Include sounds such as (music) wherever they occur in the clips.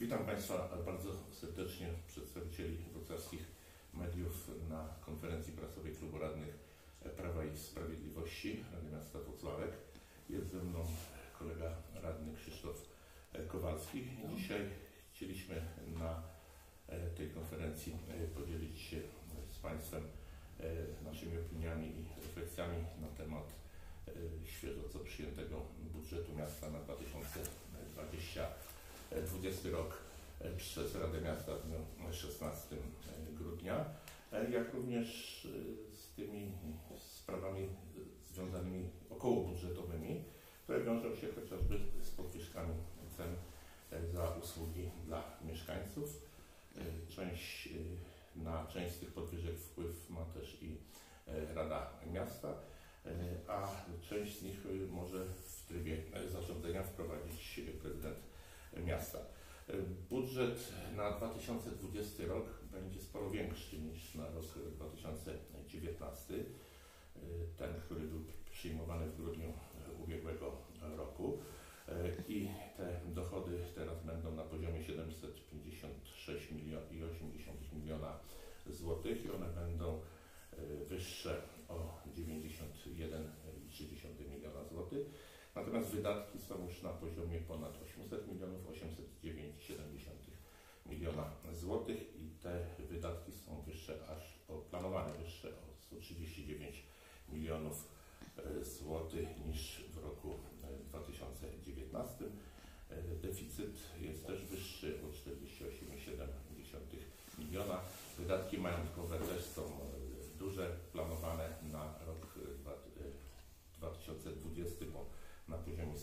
Witam Państwa bardzo serdecznie, przedstawicieli wrocławskich mediów na konferencji prasowej Klubu Radnych Prawa i Sprawiedliwości Rady Miasta Wrocławek. Jest ze mną kolega radny Krzysztof Kowalski. Dzisiaj chcieliśmy na e, tej konferencji e, podzielić się z Państwem e, naszymi opiniami i refleksjami na temat świeżo co przyjętego budżetu miasta na 2020 20 rok przez Radę Miasta w dniu 16 grudnia, jak również z tymi sprawami związanymi okołobudżetowymi, które wiążą się chociażby z podwyżkami cen za usługi dla mieszkańców. Część, na część z tych podwyżek wpływ ma też i Rada Miasta, a część z nich może w trybie zarządzenia wprowadzić prezydent miasta. Budżet na 2020 rok będzie sporo większy niż na rok 2019. Ten, który był przyjmowany w grudniu ubiegłego roku. I te dochody teraz będą na poziomie 756 milionów i 80 miliona złotych i one będą wyższe o 91,3 miliona złotych Natomiast wydatki są już na poziomie ponad 800 milionów, 809,7 miliona złotych i te wydatki są wyższe aż o planowane wyższe o 139 milionów e, złotych niż w roku 2019. E, e, deficyt jest też wyższy o 48,7 miliona. Wydatki majątkowe też są duże, planowane na rok 2020, bo na poziomie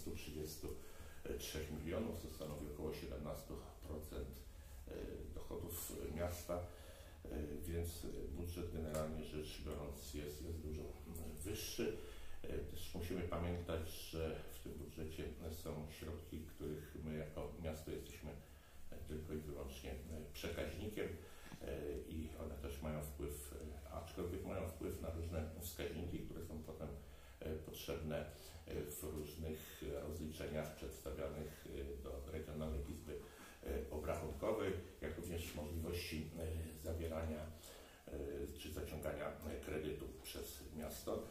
133 milionów, co stanowi około 17% e, dochodów miasta, e, więc budżet generalnie rzecz biorąc jest, jest dużo wyższy. E, też musimy pamiętać, że w tym budżecie są środki, których my jako miasto jesteśmy tylko i wyłącznie przekaźnikiem i one też mają wpływ, aczkolwiek mają wpływ na różne wskaźniki, które są potem potrzebne w różnych rozliczeniach przedstawianych e, do Regionalnej Izby e, Obrachunkowej, jak również możliwości e, zawierania czy zaciągania kredytów przez miasto.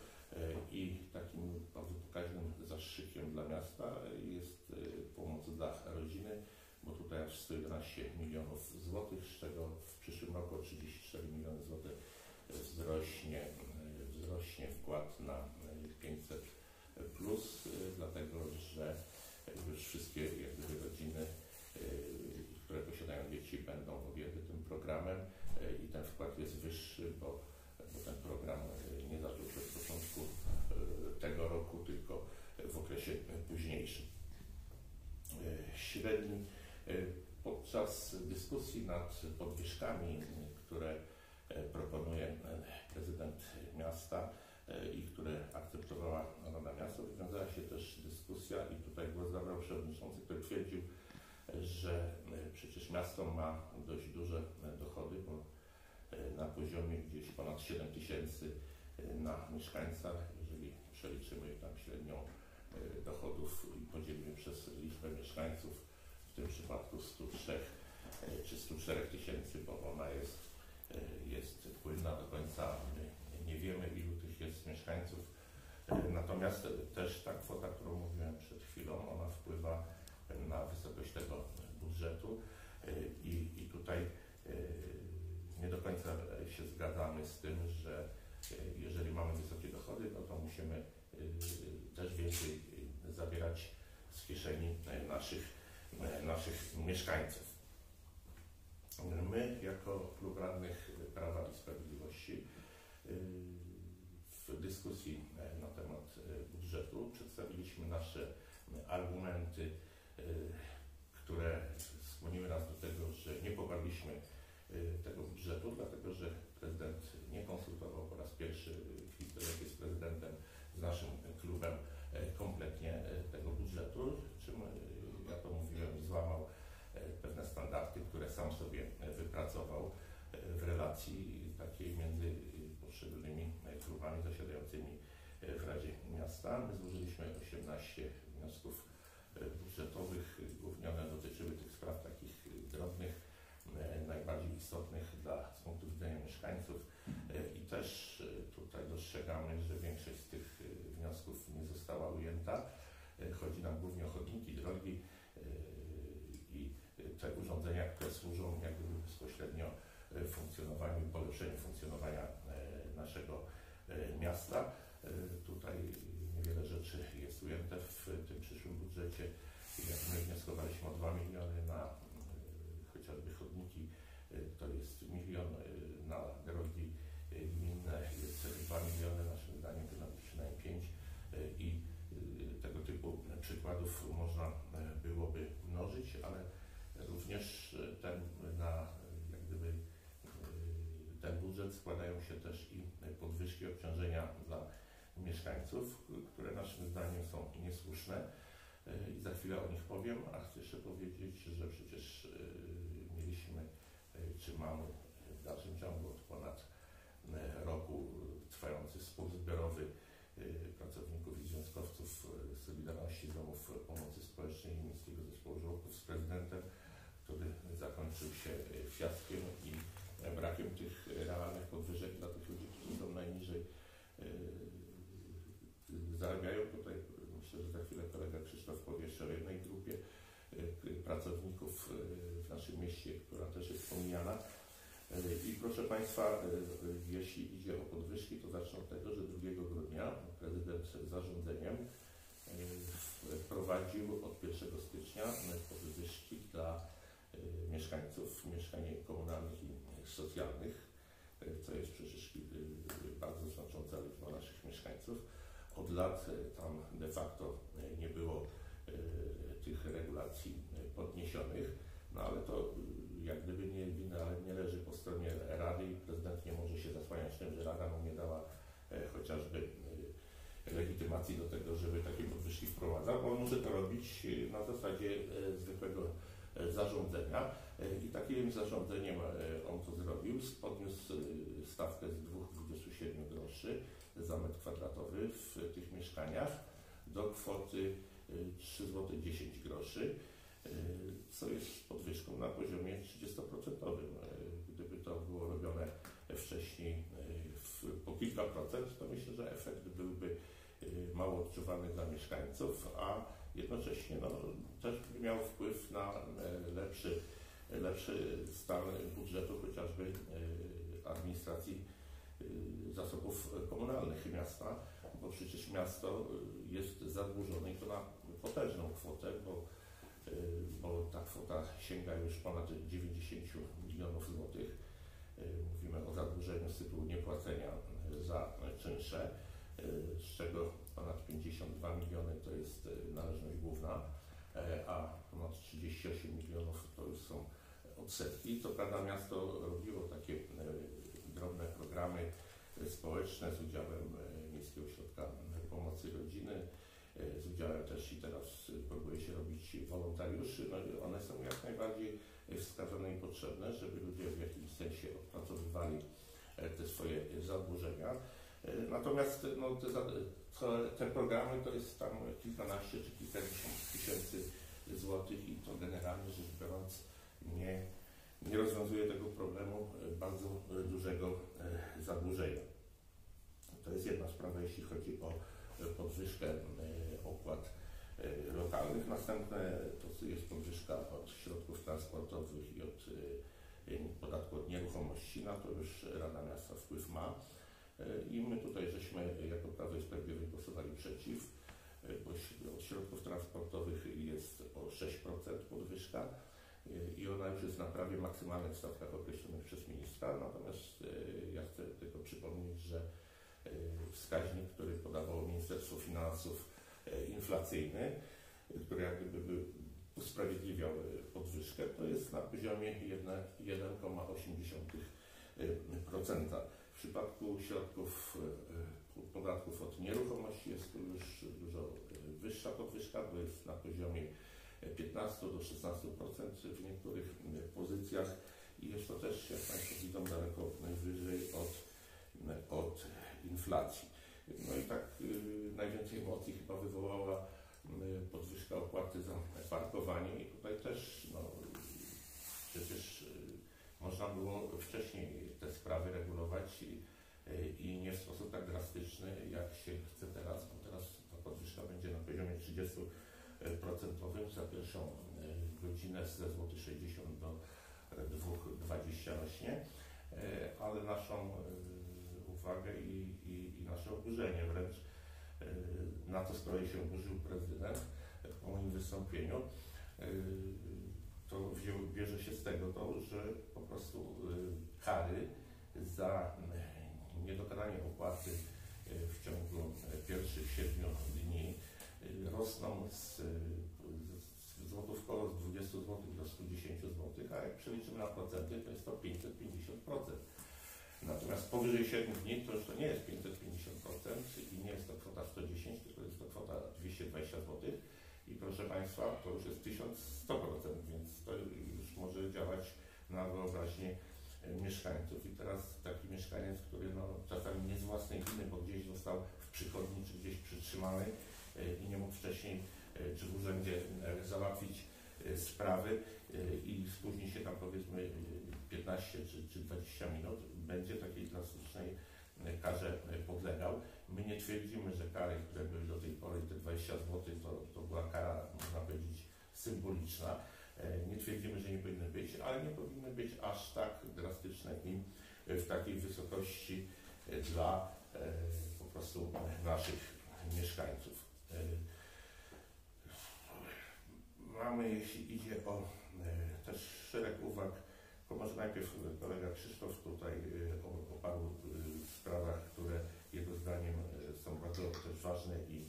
I takim bardzo pokaźnym zastrzykiem dla miasta jest pomoc dla rodziny, bo tutaj aż 111 milionów złotych, z czego w przyszłym roku 34 miliony złotych wzrośnie, wzrośnie wkład na 500 plus, y, dlatego że już wszystkie rodziny, y, które posiadają dzieci będą objęte tym programem y, i ten wkład jest wyższy, bo, bo ten program nie zaczął się od początku tego roku, tylko w okresie późniejszym. Średni podczas dyskusji nad podwyżkami, które proponuje prezydent miasta, i które akceptowała Rada Miasta, wywiązała się też dyskusja i tutaj głos zabrał przewodniczący, który twierdził, że e, przecież miasto ma dość duże dochody, bo e, na poziomie gdzieś ponad 7 tysięcy na mieszkańca, jeżeli przeliczymy tam średnią dochodów i podzielimy przez liczbę mieszkańców, w tym przypadku 103 czy 104 tysięcy, bo ona jest, jest płynna do końca nie wiemy jest mieszkańców. E, natomiast też ta kwota, którą mówiłem przed chwilą, ona wpływa na wysokość tego budżetu e, i, i tutaj e, nie do końca się zgadzamy z tym, że jeżeli mamy wysokie dochody, no to musimy też więcej zabierać z kieszeni naszych, naszych mieszkańców. My jako klub radnych Prawa i Sprawiedliwości dyskusji e, na temat e, budżetu. Przedstawiliśmy nasze argumenty, e, które skłoniły nas do tego, że nie poparliśmy tego budżetu, dlatego że prezydent nie konsultował po raz pierwszy jak jest prezydentem, z naszym klubem kompletnie tego budżetu, czym ja to mówiłem, złamał pewne standardy, które sam sobie wypracował w relacji zasiadającymi e, w Radzie Miasta. My złożyliśmy 18 wniosków e, budżetowych. Głównie one dotyczyły tych spraw takich e, drobnych, najbardziej istotnych dla, z punktu widzenia mieszkańców i też tutaj dostrzegamy, że większość z tych wniosków nie została ujęta. Chodzi nam głównie o chodniki, drogi i te urządzenia, które służą jakby bezpośrednio funkcjonowaniu, polepszeniu funkcjonowania naszego miasta. Tutaj niewiele rzeczy jest ujęte w tym przyszłym budżecie. Jak my wnioskowaliśmy o 2 miliony na chociażby chodniki, to jest milion na drogi gminne, jest 2 miliony, naszym zdaniem powinno być przynajmniej 5 i tego typu przykładów można byłoby mnożyć, ale również ten na jak gdyby ten budżet składają się też podwyżki obciążenia dla mieszkańców, które naszym zdaniem są niesłuszne. I za chwilę o nich powiem, a chcę jeszcze powiedzieć, że przecież mieliśmy, czy mamy w dalszym ciągu od ponad roku trwający spór zbiorowy pracowników i związkowców Solidarności Domów Pomocy Społecznej i Miejskiego Zespołu Żłobków z prezydentem, który zakończył się fiaskiem i brakiem tych realnych podwyżek dla tych ludzi, którzy są najniżej zarabiają. Tutaj myślę, że za chwilę kolega Krzysztof powie jeszcze o jednej grupie pracowników w naszym mieście, która też jest pomijana. I proszę Państwa, jeśli idzie o podwyżki, to zacznę od tego, że 2 grudnia prezydent zarządzeniem wprowadził od 1 stycznia podwyżki dla mieszkańców mieszkań komunalnych i socjalnych, co jest przecież bardzo znacząca liczba naszych mieszkańców. Od lat tam de facto nie było tych regulacji podniesionych, no ale to jak gdyby nie wina, nie leży po stronie Rady i prezydent nie może się zasłaniać tym, że Rada mu nie dała chociażby legitymacji do tego, żeby takie podwyżki wprowadzał. On może to robić na zasadzie zwykłego zarządzenia i takim zarządzeniem on to zrobił. Podniósł stawkę z 2,27 groszy za metr kwadratowy w tych mieszkaniach do kwoty 3 zł 10 groszy, co jest podwyżką na poziomie 30%. Gdyby to było robione wcześniej w, po kilka procent, to myślę, że efekt byłby mało odczuwany dla mieszkańców, a jednocześnie no, też by miał wpływ na lepszy, lepszy stan budżetu chociażby administracji zasobów komunalnych miasta, bo przecież miasto jest zadłużone i to na potężną kwotę, bo, bo ta kwota sięga już ponad 90 milionów złotych. Mówimy o zadłużeniu z tytułu niepłacenia za czynsze, z czego ponad 52 miliony to jest należność główna, a ponad 38 milionów to już są odsetki. Co prawda miasto robiło takie drobne programy społeczne z udziałem Miejskiego Ośrodka Pomocy Rodziny, z udziałem też i teraz próbuje się robić wolontariuszy. No one są jak najbardziej wskazane i potrzebne, żeby ludzie w jakimś sensie odpracowywali te swoje zadłużenia. Natomiast no, te, te programy to jest tam kilkanaście czy kilkadziesiąt tysięcy złotych i to generalnie rzecz biorąc nie, nie rozwiązuje tego problemu bardzo dużego zadłużenia. To jest jedna sprawa, jeśli chodzi o podwyżkę opłat lokalnych. Następne to jest podwyżka od środków transportowych i od podatku od nieruchomości. Na to już Rada Miasta wpływ ma. I my tutaj żeśmy jako Prawo i Sprawiedliwość głosowali przeciw, bo od środków transportowych jest o 6% podwyżka i ona już jest na prawie maksymalnych stawkach określonych przez ministra. Natomiast ja chcę tylko przypomnieć, że wskaźnik, który podawało Ministerstwo Finansów inflacyjny, który jak gdyby usprawiedliwiał podwyżkę, to jest na poziomie 1,8%. W przypadku środków podatków od nieruchomości jest to już dużo wyższa podwyżka, bo jest na poziomie 15 do 16% w niektórych pozycjach i jest to też, jak Państwo widzą, daleko najwyżej od, od inflacji. No i tak y, najwięcej emocji chyba wywołała y, podwyżka opłaty za parkowanie i tutaj też no, przecież y, można było wcześniej te sprawy regulować i, i nie w sposób tak drastyczny, jak się chce teraz, bo teraz ta podwyżka będzie na poziomie 30% za pierwszą godzinę ze złoty 60 do 2,20 rośnie, ale naszą uwagę i, i, i nasze oburzenie wręcz na to z kolei się oburzył prezydent po moim wystąpieniu to bierze się z tego to, że po prostu y, kary za y, niedokonanie opłaty y, w ciągu pierwszych 7 dni rosną z, z z 20 zł do 110 zł, a jak przeliczymy na procenty, to jest to 550%. Natomiast powyżej 7 dni to już to nie jest 550% i nie jest to kwota 110, tylko jest to kwota 220 zł i proszę Państwa, to już jest 1100%, więc to już może działać na wyobraźnię e, mieszkańców. I teraz taki mieszkaniec, który no, czasami nie z własnej winy, bo gdzieś został w przychodni czy gdzieś przytrzymany e, i nie mógł wcześniej e, czy w urzędzie załatwić sprawy i spóźni się tam powiedzmy 15 czy, czy 20 minut, będzie takiej drastycznej karze podlegał. My nie twierdzimy, że kary, które były do tej pory, te 20 zł, to, to była kara, można powiedzieć, symboliczna. E, nie twierdzimy, że nie powinny być, ale nie powinny być aż tak drastyczne i w takiej wysokości e, dla e, po prostu naszych mieszkańców. Mamy, jeśli idzie o też szereg uwag, to może najpierw kolega Krzysztof tutaj o, o paru sprawach, które jego zdaniem e, są bardzo też ważne i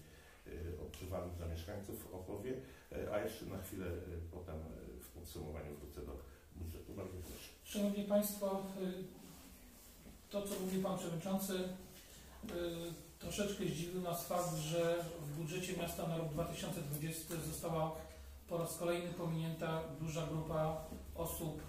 e, odczuwalne dla mieszkańców opowie, e, a jeszcze na chwilę potem w podsumowaniu wrócę do budżetu. Bardzo proszę. Szanowni Państwo, to co mówił Pan Przewodniczący, troszeczkę zdziwił nas fakt, że w budżecie miasta na rok 2020 została po raz kolejny pominięta duża grupa osób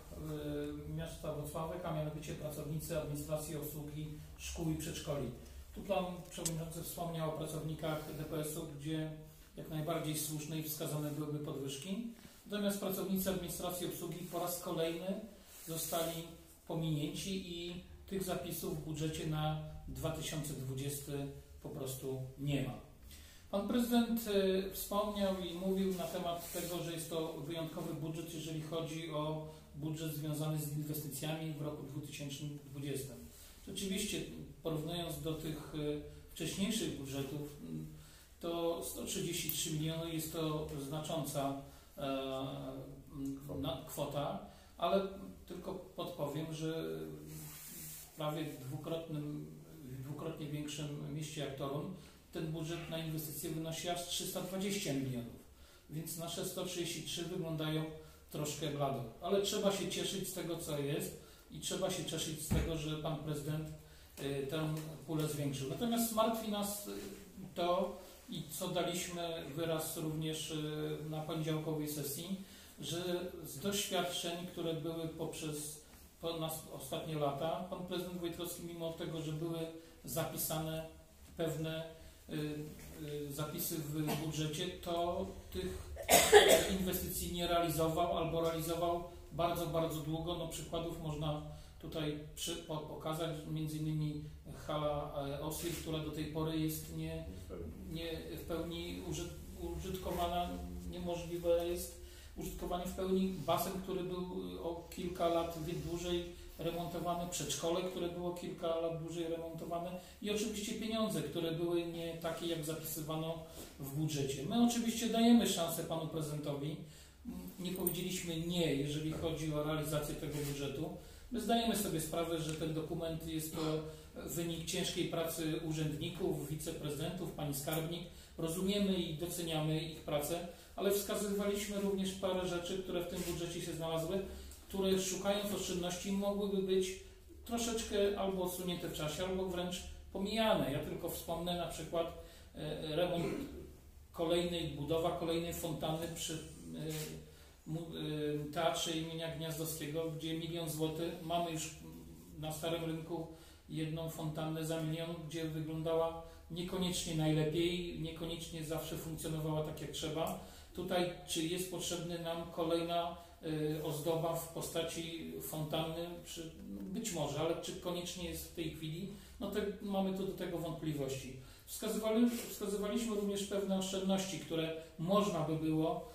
miasta Wrocławek, a mianowicie pracownicy administracji obsługi szkół i przedszkoli. Tu Pan Przewodniczący wspomniał o pracownikach DPS-u, gdzie jak najbardziej słuszne i wskazane byłyby podwyżki. Natomiast pracownicy administracji obsługi po raz kolejny zostali pominięci i tych zapisów w budżecie na 2020 po prostu nie ma. Pan prezydent y, wspomniał i mówił na temat tego, że jest to wyjątkowy budżet, jeżeli chodzi o budżet związany z inwestycjami w roku 2020. Rzeczywiście, porównując do tych e, wcześniejszych budżetów, to 133 miliony jest to znacząca e, kwota, ale tylko podpowiem, że w prawie dwukrotnym, dwukrotnie większym mieście jak Toruń ten budżet na inwestycje wynosi aż 320 milionów. Więc nasze 133 wyglądają troszkę blado. Ale trzeba się cieszyć z tego, co jest i trzeba się cieszyć z tego, że pan prezydent y, tę pulę zwiększył. Natomiast martwi nas y, to i co daliśmy wyraz również y, na poniedziałkowej sesji, że z doświadczeń, które były poprzez nas ostatnie lata, pan prezydent Wojtkowski, mimo tego, że były zapisane pewne zapisy w budżecie, to tych (coughs) inwestycji nie realizował albo realizował bardzo, bardzo długo. No, przykładów można tutaj przy, po, pokazać, między innymi hala e, Osli, która do tej pory jest nie, nie w pełni użyt, użytkowana, niemożliwe jest użytkowanie w pełni. Basen, który był o kilka lat dłużej remontowany, przedszkole, które było kilka lat dłużej remontowane i oczywiście pieniądze, które były nie takie, jak zapisywano w budżecie. My oczywiście dajemy szansę panu prezydentowi, nie powiedzieliśmy nie, jeżeli chodzi o realizację tego budżetu. My zdajemy sobie sprawę, że ten dokument jest to wynik ciężkiej pracy urzędników, wiceprezydentów, pani skarbnik. Rozumiemy i doceniamy ich pracę, ale wskazywaliśmy również parę rzeczy, które w tym budżecie się znalazły, które szukając oszczędności mogłyby być troszeczkę albo odsunięte w czasie, albo wręcz pomijane. Ja tylko wspomnę na przykład e, remont kolejnej, budowa kolejnej fontanny przy Y, y, teatrze imienia Gniazdowskiego, gdzie milion złotych, mamy już na starym rynku jedną fontannę za milion, gdzie wyglądała niekoniecznie najlepiej, niekoniecznie zawsze funkcjonowała tak jak trzeba. Tutaj, czy jest potrzebny nam kolejna ozdoba w postaci fontanny, czy, być może, ale czy koniecznie jest w tej chwili, no to mamy tu do tego wątpliwości. Wskazywali, wskazywaliśmy również pewne oszczędności, które można by było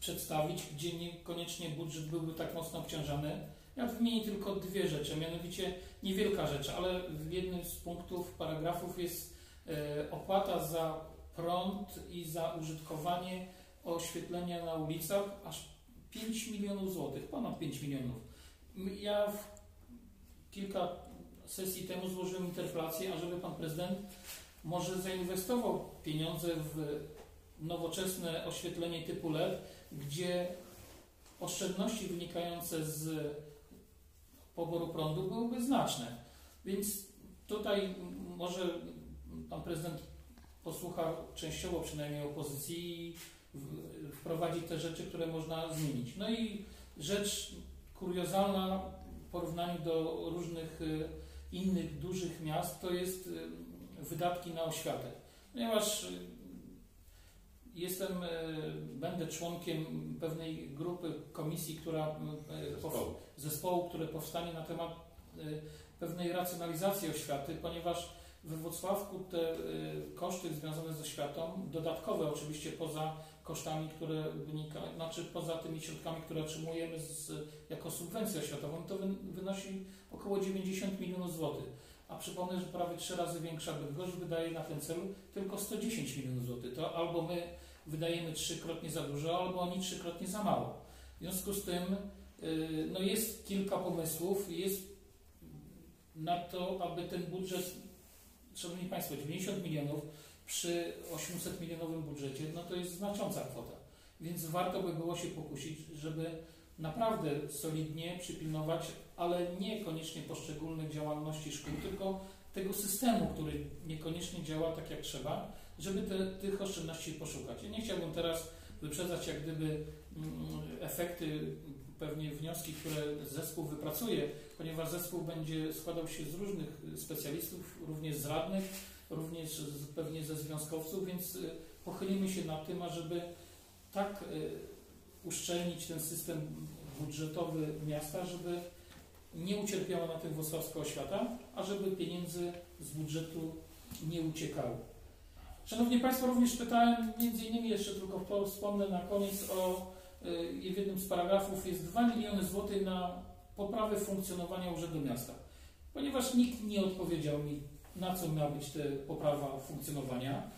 przedstawić, gdzie niekoniecznie budżet byłby tak mocno obciążany. Ja wymienię tylko dwie rzeczy, mianowicie niewielka rzecz, ale w jednym z punktów, paragrafów jest e, opłata za prąd i za użytkowanie oświetlenia na ulicach aż 5 milionów złotych, ponad 5 milionów. Ja w kilka sesji temu złożyłem interpelację, ażeby pan prezydent może zainwestował pieniądze w nowoczesne oświetlenie typu LED, gdzie oszczędności wynikające z poboru prądu byłyby znaczne. Więc tutaj może pan prezydent posłucha częściowo przynajmniej opozycji i wprowadzi te rzeczy, które można zmienić. No i rzecz kuriozalna w porównaniu do różnych y, innych dużych miast to jest y, wydatki na oświatę. Ponieważ y, jestem, będę członkiem pewnej grupy komisji, która Zespołu. zespołu, które powstanie na temat pewnej racjonalizacji oświaty, ponieważ we Wrocławku te koszty związane z oświatą, dodatkowe oczywiście poza kosztami, które wynikają, znaczy poza tymi środkami, które otrzymujemy z, jako subwencję oświatową, to wynosi około 90 milionów złotych. A przypomnę, że prawie trzy razy większa Bydgoszcz wydaje na ten cel tylko 110 milionów złotych. To albo my wydajemy trzykrotnie za dużo, albo oni trzykrotnie za mało. W związku z tym y, no jest kilka pomysłów, jest na to, aby ten budżet, Szanowni Państwo, 90 milionów przy 800 milionowym budżecie, no to jest znacząca kwota. Więc warto by było się pokusić, żeby naprawdę solidnie przypilnować, ale niekoniecznie poszczególnych działalności szkół, tylko tego systemu, który niekoniecznie działa tak jak trzeba, żeby te, tych oszczędności poszukać. Ja nie chciałbym teraz wyprzedzać jak gdyby mm, efekty, pewnie wnioski, które zespół wypracuje, ponieważ zespół będzie składał się z różnych specjalistów, również z radnych, również pewnie ze związkowców, więc y, pochylimy się nad tym, ażeby tak y, uszczelnić ten system budżetowy miasta, żeby nie ucierpiała na tym wrocławska oświata, a żeby pieniędzy z budżetu nie uciekały. Szanowni Państwo, również pytałem, między innymi jeszcze tylko wspomnę na koniec o, y, w jednym z paragrafów jest 2 miliony złotych na poprawę funkcjonowania Urzędu Miasta. Ponieważ nikt nie odpowiedział mi, na co miała być ta poprawa funkcjonowania,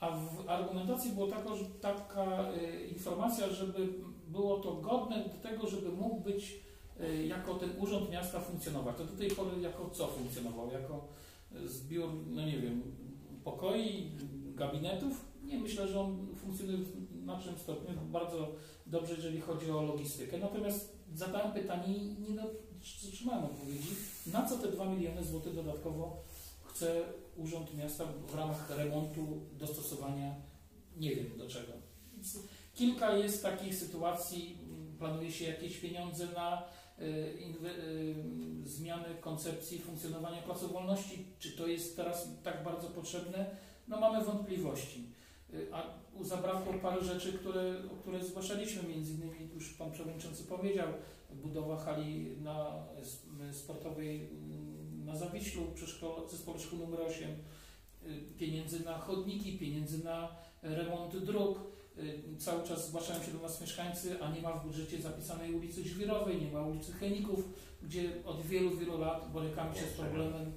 a w argumentacji była taka, taka y, informacja, żeby było to godne do tego, żeby mógł być y, jako ten urząd miasta funkcjonować. To do tej pory jako co funkcjonował? Jako zbiór, no nie wiem, pokoi, gabinetów? Nie, myślę, że on funkcjonuje znacznym stopniu bardzo dobrze, jeżeli chodzi o logistykę. Natomiast zadałem pytanie i nie otrzymałem odpowiedzi, na co te 2 miliony złotych dodatkowo chce Urząd Miasta w ramach remontu, dostosowania, nie wiem do czego. Kilka jest takich sytuacji, planuje się jakieś pieniądze na y, y, zmianę koncepcji funkcjonowania Placu Wolności. Czy to jest teraz tak bardzo potrzebne? No mamy wątpliwości. A zabrakło parę rzeczy, które, które zgłaszaliśmy, między innymi już Pan Przewodniczący powiedział, budowa hali na sportowej na Zawiślu przy szkole, zespole szkół nr 8, y, pieniędzy na chodniki, pieniędzy na remont dróg. Y, cały czas zgłaszają się do nas mieszkańcy, a nie ma w budżecie zapisanej ulicy Żwirowej, nie ma ulicy Chemików, gdzie od wielu, wielu lat borykamy się z problemem.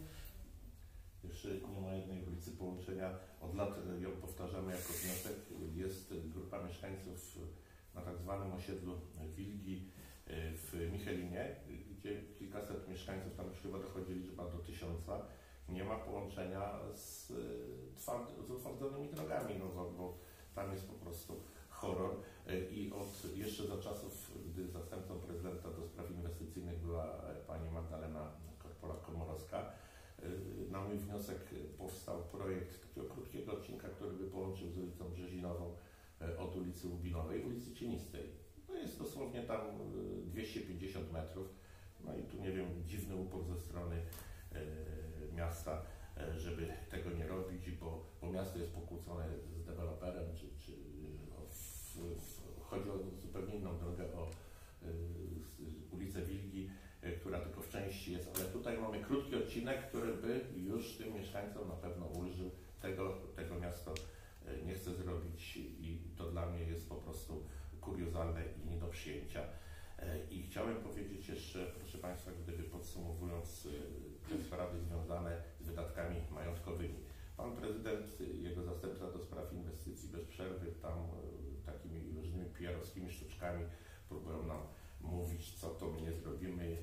Nie ma jednej ulicy połączenia. Od lat ją powtarzamy jako wniosek. Jest grupa mieszkańców na tak zwanym osiedlu Wilgi y, w Michelinie, gdzie kilkaset mieszkańców, tam już chyba dochodzili chyba do tysiąca, nie ma połączenia z, y, tward, z utwardzonymi drogami, no bo, tam jest po prostu horror. Y, I od jeszcze za czasów, gdy zastępcą prezydenta do spraw inwestycyjnych była e, pani Magdalena Korpola-Komorowska, y, na mój wniosek powstał projekt takiego krótkiego odcinka, który by połączył z ulicą Brzezinową e, od ulicy Łubinowej, ulicy Cienistej. To jest dosłownie tam 250 metrów no i tu nie wiem, dziwny upór ze strony miasta, żeby tego nie robić, bo, bo miasto jest pokłócone z deweloperem, czy, czy no, w, w, chodzi o zupełnie inną drogę, o E, która tylko w części jest, ale tutaj mamy krótki odcinek, który by już tym mieszkańcom na pewno ulżył. Tego, tego miasto e, nie chce zrobić i to dla mnie jest po prostu kuriozalne i nie do przyjęcia. E, I chciałem powiedzieć jeszcze, proszę Państwa, gdyby podsumowując te sprawy związane z wydatkami majątkowymi. Pan prezydent, jego zastępca do spraw inwestycji bez przerwy tam takimi różnymi PR-owskimi sztuczkami próbują nam mówić, co to my nie zrobimy,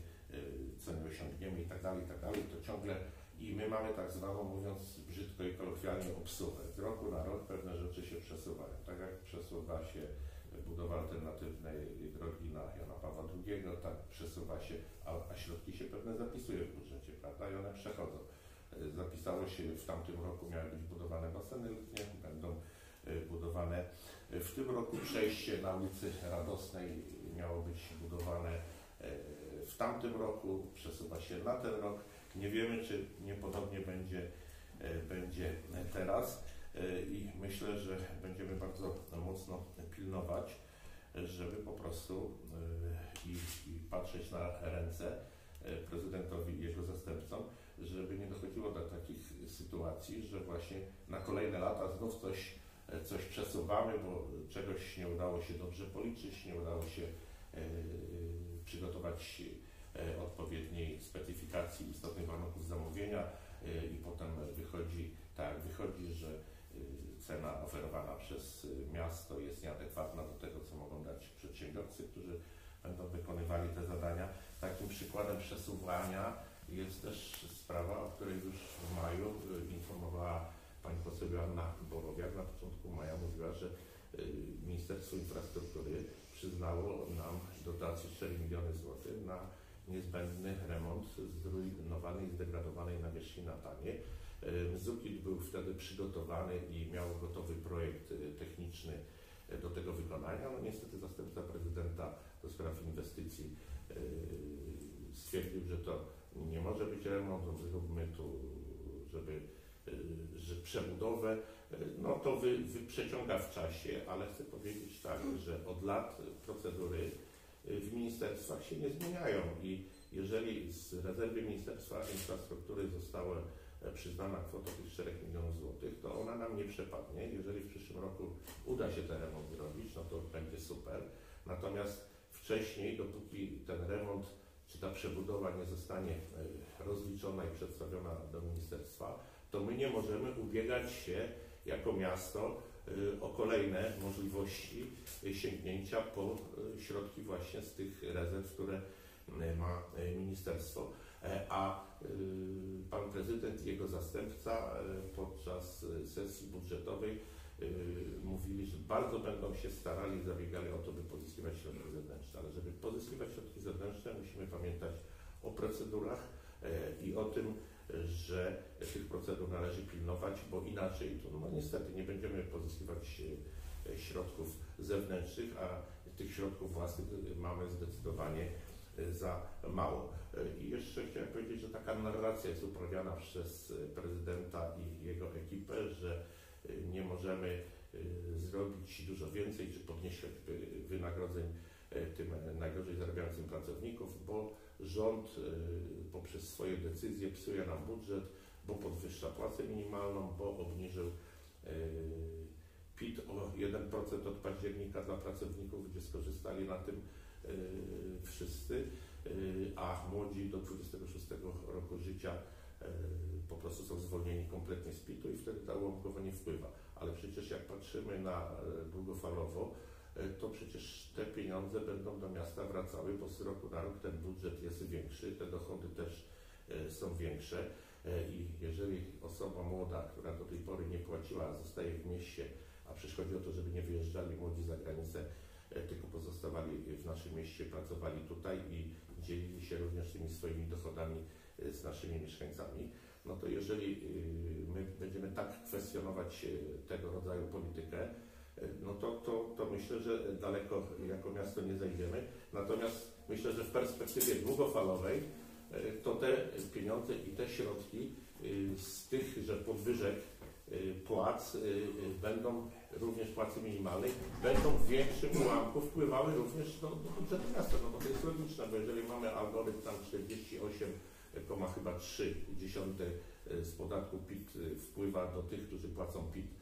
co nie osiągniemy i tak dalej, i tak dalej. To ciągle i my mamy tak zwaną, mówiąc brzydko i kolokwialnie, obsuwę. Z roku na rok pewne rzeczy się przesuwają. Tak jak przesuwa się budowa alternatywnej drogi na Jana Pawła II, tak przesuwa się, a, a środki się pewne zapisuje w budżecie, prawda? I one przechodzą. E, Zapisało się w tamtym roku, miały być budowane baseny letnie, będą e, budowane. W tym roku przejście na ulicy Radosnej miało być budowane w tamtym roku, przesuwa się na ten rok. Nie wiemy, czy niepodobnie będzie, e, będzie teraz E, i myślę, że będziemy bardzo mocno pilnować, żeby po prostu e, i, i patrzeć na ręce prezydentowi i jego zastępcom, żeby nie dochodziło do takich sytuacji, że właśnie na kolejne lata znów coś, coś przesuwamy, bo czegoś nie udało się dobrze policzyć, nie udało się przygotować e, odpowiedniej specyfikacji istotnych warunków zamówienia e, i potem wychodzi tak, wychodzi, że y, cena oferowana przez miasto jest nieadekwatna do tego, co mogą dać przedsiębiorcy, którzy będą wykonywali te zadania. Takim przykładem przesuwania jest też sprawa, o której już w maju informowała pani poseł Joanna Borowiak. Na początku maja mówiła, że Ministerstwo Infrastruktury przyznało nam dotację 4 miliony złotych na niezbędny remont zrujnowanej i zdegradowanej nawierzchni na Tanie. E, Zukit był wtedy przygotowany i miał gotowy projekt e, techniczny e, do tego wykonania. No niestety zastępca prezydenta do spraw inwestycji stwierdził, że to nie może być remont, no zróbmy tu, żeby że przebudowę, no to wy, wy przeciąga w czasie, ale chcę powiedzieć tak, że od lat procedury e, w ministerstwach się nie zmieniają i jeżeli z rezerwy Ministerstwa Infrastruktury została e, przyznana kwota tych 4 milionów złotych, to ona nam nie przepadnie. Jeżeli w przyszłym roku uda się ten remont zrobić, no to będzie super. Natomiast wcześniej, dopóki ten remont czy ta przebudowa nie zostanie e, rozliczona i przedstawiona do ministerstwa, to my nie możemy ubiegać się jako miasto e, o kolejne możliwości sięgnięcia po e, środki właśnie z tych rezerw, które e, ma ministerstwo. E, A pan prezydent i jego zastępca e, podczas sesji budżetowej mówili, że bardzo będą się starali, zabiegali o to, by pozyskiwać środki zewnętrzne. Ale żeby pozyskiwać środki zewnętrzne, musimy pamiętać o procedurach e, i o tym, że tych procedur należy pilnować, bo inaczej to no niestety nie będziemy pozyskiwać e, środków zewnętrznych, a tych środków własnych e, mamy zdecydowanie e, za mało. I jeszcze chciałem powiedzieć, że taka narracja jest uprawiana przez prezydenta i jego ekipę, że nie możemy zrobić dużo więcej, czy podnieść wynagrodzeń tym najgorzej zarabiającym pracowników, bo rząd e, poprzez swoje decyzje psuje nam budżet, bo podwyższa płacę minimalną, bo obniżył e, PIT o 1% od października dla pracowników, gdzie skorzystali na tym e, wszyscy, e, a młodzi do 26 roku życia e, po prostu są zwolnieni kompletnie z PIT-u i wtedy ta ułamkowa nie wpływa. Ale przecież jak patrzymy na e, długofalowo, e, to przecież te pieniądze będą do miasta wracały, bo z roku na rok ten budżet jest większy, te dochody też e, są większe. E, i jeżeli osoba młoda, która do tej pory nie płaciła, zostaje w mieście, a przecież chodzi o to, żeby nie wyjeżdżali młodzi za granicę, e, tylko pozostawali w naszym mieście, pracowali tutaj i dzielili się również tymi swoimi dochodami e, z naszymi mieszkańcami, no to jeżeli my będziemy tak kwestionować e, tego rodzaju politykę, e, no to, to, to myślę, że daleko jako miasto nie zajdziemy. Natomiast myślę, że w perspektywie długofalowej e, to te pieniądze i te środki y, z tych, że podwyżek y, płac będą również płacy minimalnej, będą w większym ułamku wpływały również do, do budżetu miasta. No bo to jest logiczne, bo jeżeli mamy algorytm tam 48, chyba 3 dziesiąte e, z podatku PIT e, wpływa do tych, którzy płacą PIT e,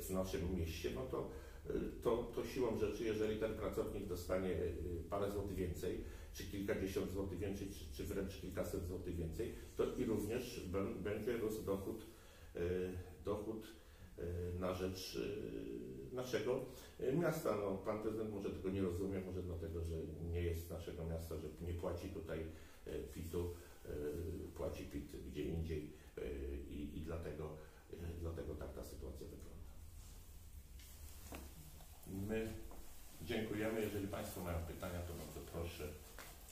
w naszym mieście, no to, e, to, to siłą rzeczy, jeżeli ten pracownik dostanie e, parę złotych więcej, czy kilkadziesiąt złotych więcej, czy, czy wręcz kilkaset złotych więcej, to i również bę- będzie rósł dochód, e, dochód na rzecz naszego miasta. No, pan prezydent może tego nie rozumie, może dlatego, że nie jest naszego miasta, że nie płaci tutaj PIT-u, płaci PIT gdzie indziej i, i dlatego, dlatego tak ta sytuacja wygląda. My dziękujemy. Jeżeli Państwo mają pytania, to bardzo proszę.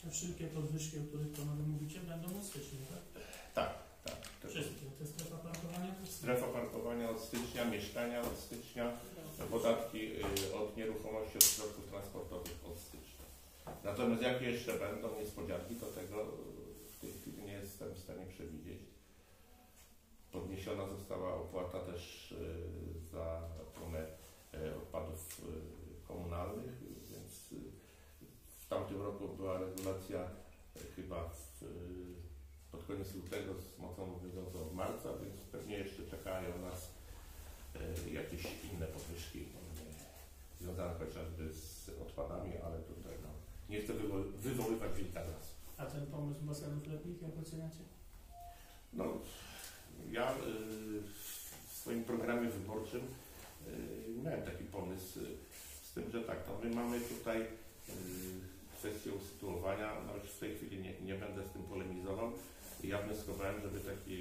Te wszystkie podwyżki, o których Panowie mówicie, będą od stycznia, tak? Tak, tak. Wszystkie. To jest strefa parkowania? To jest... Strefa parkowania od stycznia, mieszkania od stycznia, podatki y, od nieruchomości, od środków transportowych od stycznia. Natomiast jakie jeszcze będą niespodzianki, to tego w tej chwili nie jestem w stanie przewidzieć. Podniesiona została opłata też y, za tonę y, odpadów y, komunalnych, więc w tamtym roku była regulacja chyba w, pod koniec lutego z mocą obowiązującą od marca, więc pewnie jeszcze czekają nas jakieś inne podwyżki związane chociażby z odpadami, ale tutaj no, nie chcę wywo- wywoływać wilka lasu. A ten pomysł basenów letnich, jak oceniacie? No, ja y, w swoim programie wyborczym y, miałem taki pomysł, y, z tym, że tak, no my mamy tutaj kwestię usytuowania, no już w tej chwili nie, nie będę z tym polemizował. Ja wnioskowałem, żeby takie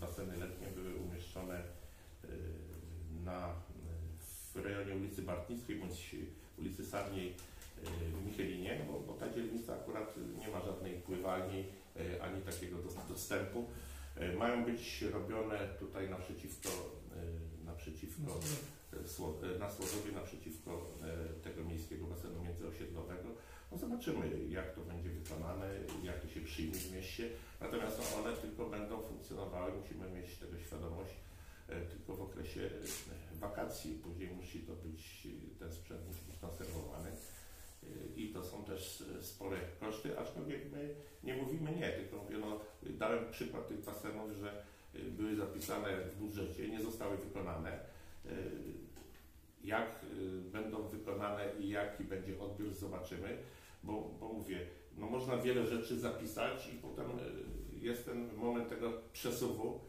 baseny letnie były umieszczone na, w rejonie ulicy Bartnickiej bądź ulicy Sarniej w Michelinie, bo, bo ta dzielnica akurat nie ma żadnej pływalni ani takiego do- dostępu. Y, Mają być robione tutaj naprzeciwko, naprzeciwko e, e, na Słodowie, naprzeciwko e, tego miejskiego basenu międzyosiedlowego. No zobaczymy, jak to będzie wykonane, jak to się przyjmie w mieście. Natomiast no, one tylko będą funkcjonowały, musimy mieć tego świadomość, e, tylko w okresie e, wakacji. Później musi to być, e, ten sprzęt musi być konserwowany. I to są też e, spore koszty, aczkolwiek my nie mówimy nie, tylko mówię, no, dałem przykład tych basenów, że e, były zapisane w budżecie, nie zostały wykonane. E, Jak będą wykonane i jaki będzie odbiór, zobaczymy, bo, bo mówię, no można wiele rzeczy zapisać i potem jest ten moment tego przesuwu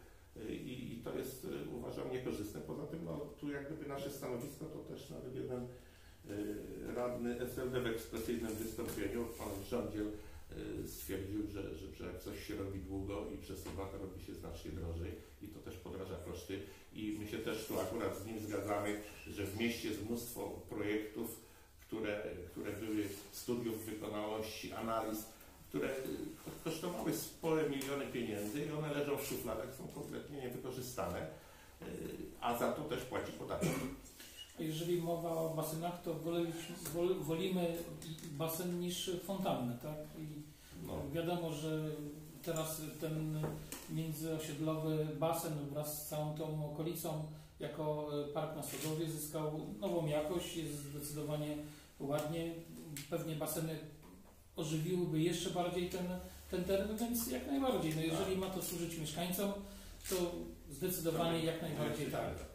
i, i to jest uważam niekorzystne. Poza tym no, tu jak gdyby nasze stanowisko to też nawet jeden radny SLD w ekspresyjnym wystąpieniu, pan Rządziel e, stwierdził, że, że, że jak coś się robi długo i przesuwa, to robi się znacznie drożej i to też podraża koszty. I my się też tu akurat z nim zgadzamy, że w mieście jest mnóstwo projektów, które, które były studiów wykonałości, analiz, które y, kosztowały spore miliony pieniędzy i one leżą w szufladach, są kompletnie niewykorzystane, a za to też płaci podatek. A Jeżeli mowa o basenach, to wolimy basen niż fontannę, tak? I No, wiadomo, że teraz ten międzyosiedlowy basen wraz z całą tą okolicą jako park na Sodowie zyskał nową jakość, jest zdecydowanie ładnie. Pewnie baseny ożywiłyby jeszcze bardziej ten, ten teren, więc jak najbardziej. No jeżeli ma to służyć mieszkańcom, to zdecydowanie jak najbardziej tak.